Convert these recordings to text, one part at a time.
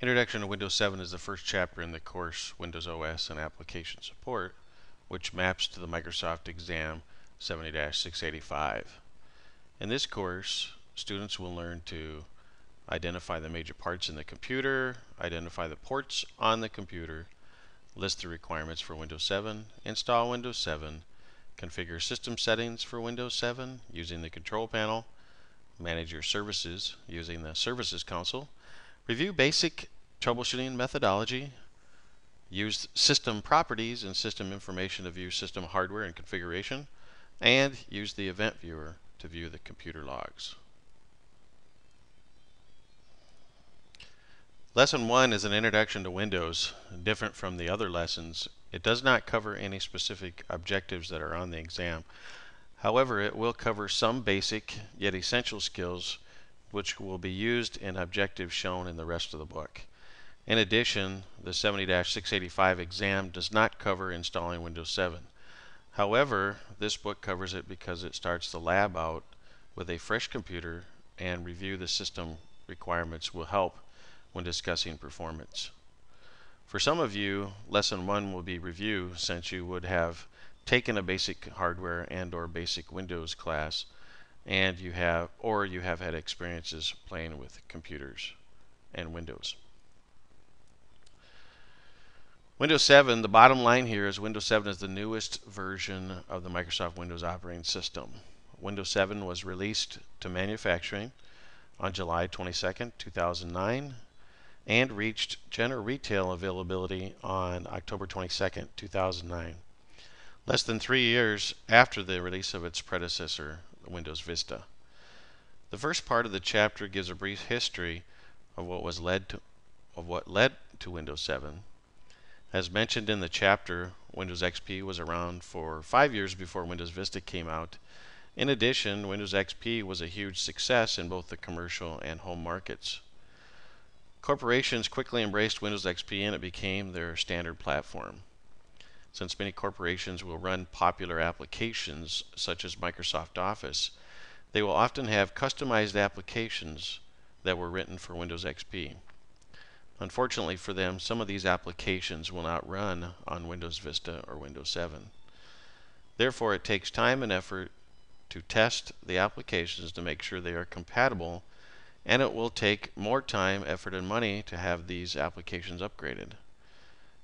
Introduction to Windows 7 is the first chapter in the course Windows OS and Application Support, which maps to the Microsoft Exam 70-685. In this course, students will learn to identify the major parts in the computer, identify the ports on the computer, list the requirements for Windows 7, install Windows 7, configure system settings for Windows 7 using the control panel, manage your services using the services console, review basic troubleshooting methodology, use system properties and system information to view system hardware and configuration, and use the event viewer to view the computer logs. Lesson 1 is an introduction to Windows. Different from the other lessons, it does not cover any specific objectives that are on the exam. However, it will cover some basic yet essential skills which will be used in objectives shown in the rest of the book. In addition, the 70-685 exam does not cover installing Windows 7. However, this book covers it because it starts the lab out with a fresh computer and review the system requirements will help when discussing performance. For some of you, lesson one will be review since you would have taken a basic hardware and or basic Windows class and you have or you have had experiences playing with computers and Windows. Windows 7, the bottom line here is Windows 7 is the newest version of the Microsoft Windows operating system. Windows 7 was released to manufacturing on July 22, 2009 and reached general retail availability on October 22, 2009, less than three years after the release of its predecessor, Windows Vista. The first part of the chapter gives a brief history of what was led to of what led to Windows 7. As mentioned in the chapter, Windows XP was around for five years before Windows Vista came out. In addition, Windows XP was a huge success in both the commercial and home markets. Corporations quickly embraced Windows XP and it became their standard platform. Since many corporations will run popular applications such as Microsoft Office, they will often have customized applications that were written for Windows XP. Unfortunately for them, some of these applications will not run on Windows Vista or Windows 7. Therefore, it takes time and effort to test the applications to make sure they are compatible and it will take more time, effort, and money to have these applications upgraded.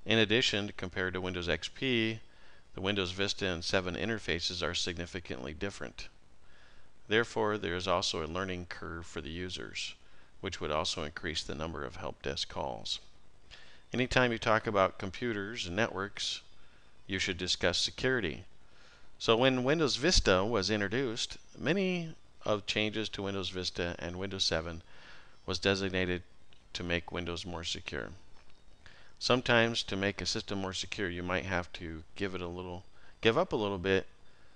In addition, compared to Windows XP, the Windows Vista and 7 interfaces are significantly different. Therefore, there is also a learning curve for the users, which would also increase the number of help desk calls. Anytime you talk about computers and networks, you should discuss security. So when Windows Vista was introduced, many of changes to Windows Vista and Windows 7 was designated to make Windows more secure. Sometimes to make a system more secure you might have to give it a little give up a little bit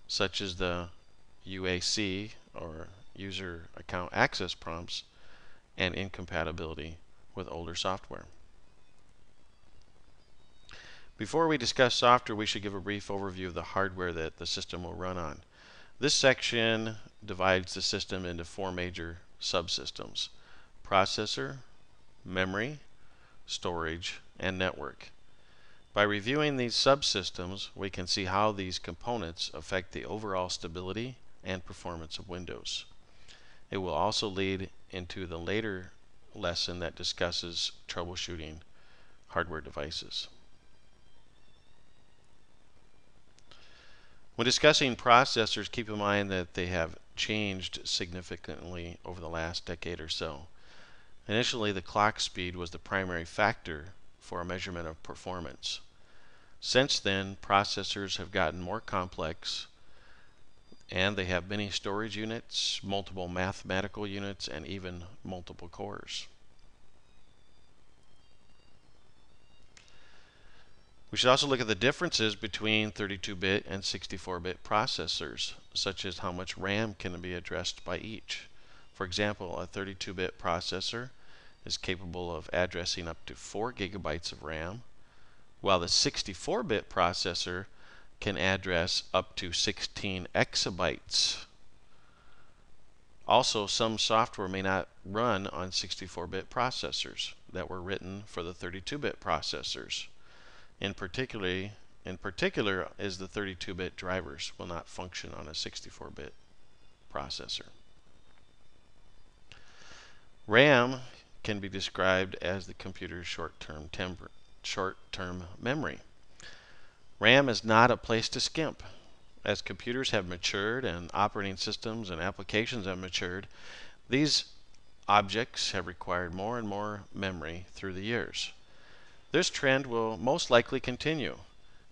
such as the UAC or user account access prompts and incompatibility with older software. Before we discuss software, we should give a brief overview of the hardware that the system will run on. This section divides the system into four major subsystems processor, memory, storage, and network. By reviewing these subsystems, we can see how these components affect the overall stability and performance of Windows. It will also lead into the later lesson that discusses troubleshooting hardware devices. When discussing processors, keep in mind that they have changed significantly over the last decade or so. Initially, the clock speed was the primary factor for a measurement of performance. Since then, processors have gotten more complex and they have many storage units, multiple mathematical units, and even multiple cores. We should also look at the differences between 32-bit and 64-bit processors, such as how much RAM can be addressed by each. For example, a 32-bit processor is capable of addressing up to 4 gigabytes of RAM, while the 64-bit processor can address up to 16 exabytes Also, some software may not run on 64-bit processors that were written for the 32-bit processors. In particularly, in particular is the 32-bit drivers will not function on a 64-bit processor. RAM can be described as the computer's short-term short-term memory. RAM is not a place to skimp. As computers have matured and operating systems and applications have matured, these objects have required more and more memory through the years. This trend will most likely continue.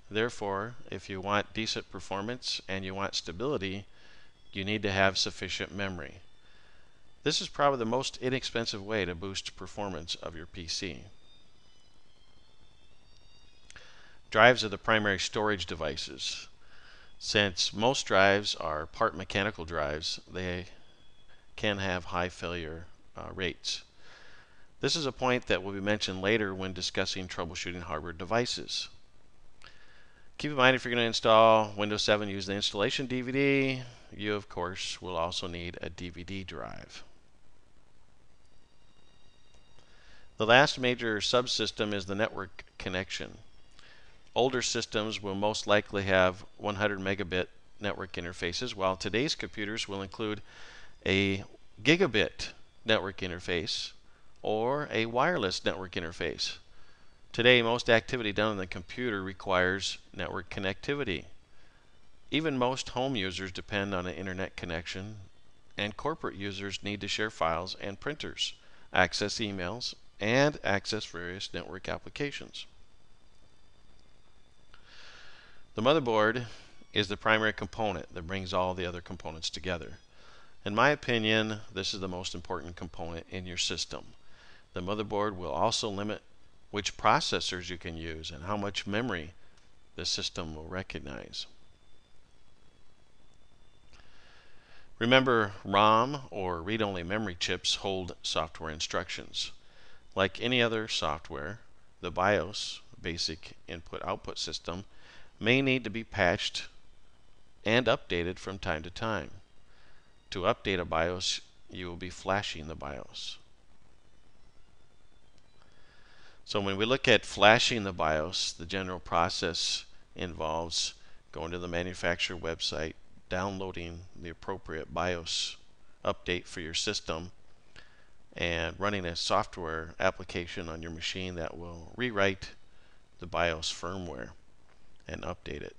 Therefore, if you want decent performance and you want stability, you need to have sufficient memory. This is probably the most inexpensive way to boost performance of your PC. Drives are the primary storage devices. Since most drives are part mechanical drives, they can have high failure uh, rates. This is a point that will be mentioned later when discussing troubleshooting hardware devices. Keep in mind if you're going to install Windows 7 use the installation DVD, you of course will also need a DVD drive. The last major subsystem is the network connection. Older systems will most likely have 100 megabit network interfaces, while today's computers will include a gigabit network interface or a wireless network interface. Today, most activity done on the computer requires network connectivity. Even most home users depend on an internet connection, and corporate users need to share files and printers, access emails, and access various network applications. The motherboard is the primary component that brings all the other components together. In my opinion, this is the most important component in your system. The motherboard will also limit which processors you can use and how much memory the system will recognize. Remember, ROM or read-only memory chips hold software instructions. Like any other software, the BIOS, basic input-output system, may need to be patched and updated from time to time. To update a BIOS, you will be flashing the BIOS. So when we look at flashing the BIOS, the general process involves going to the manufacturer website, downloading the appropriate BIOS update for your system, and running a software application on your machine that will rewrite the BIOS firmware and update it.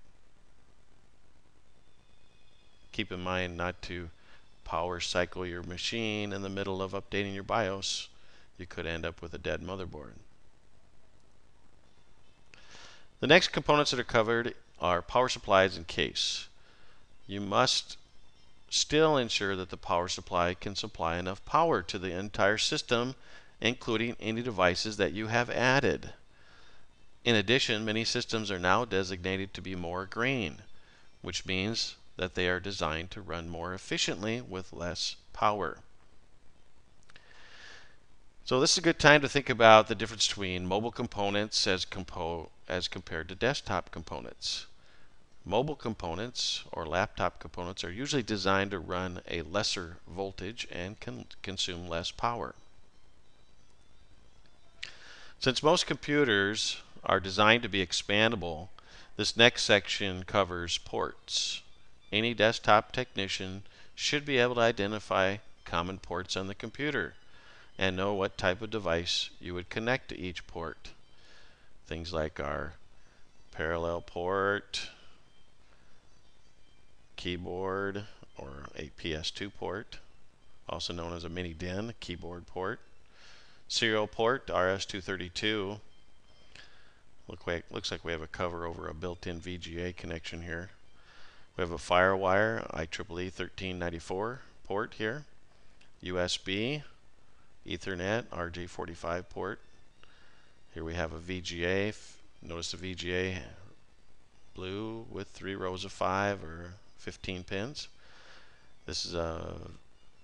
Keep in mind not to power cycle your machine in the middle of updating your BIOS. You could end up with a dead motherboard. The next components that are covered are power supplies and case. You must still ensure that the power supply can supply enough power to the entire system, including any devices that you have added. In addition, many systems are now designated to be more green, which means that they are designed to run more efficiently with less power. So this is a good time to think about the difference between mobile components as, compo as compared to desktop components. Mobile components or laptop components are usually designed to run a lesser voltage and can consume less power. Since most computers are designed to be expandable, this next section covers ports. Any desktop technician should be able to identify common ports on the computer and know what type of device you would connect to each port. Things like our parallel port, keyboard or a PS2 port, also known as a mini DIN keyboard port. Serial port RS-232. Look like, looks like we have a cover over a built-in VGA connection here. We have a FireWire IEEE 1394 port here. USB, Ethernet, RJ45 port. Here we have a VGA. Notice the VGA blue with three rows of five or 15 pins. This is a,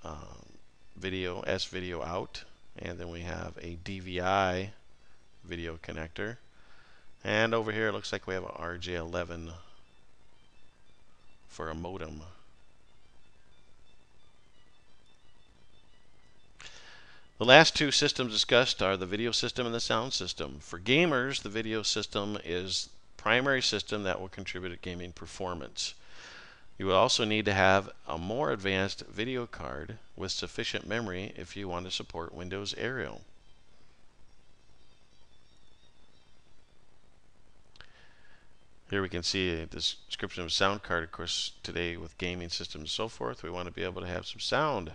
a video S video out and then we have a DVI video connector and over here it looks like we have a RJ11 for a modem. The last two systems discussed are the video system and the sound system. For gamers, the video system is primary system that will contribute to gaming performance. You will also need to have a more advanced video card with sufficient memory if you want to support Windows Aero. Here we can see a description of sound card. Of course, today with gaming systems and so forth, we want to be able to have some sound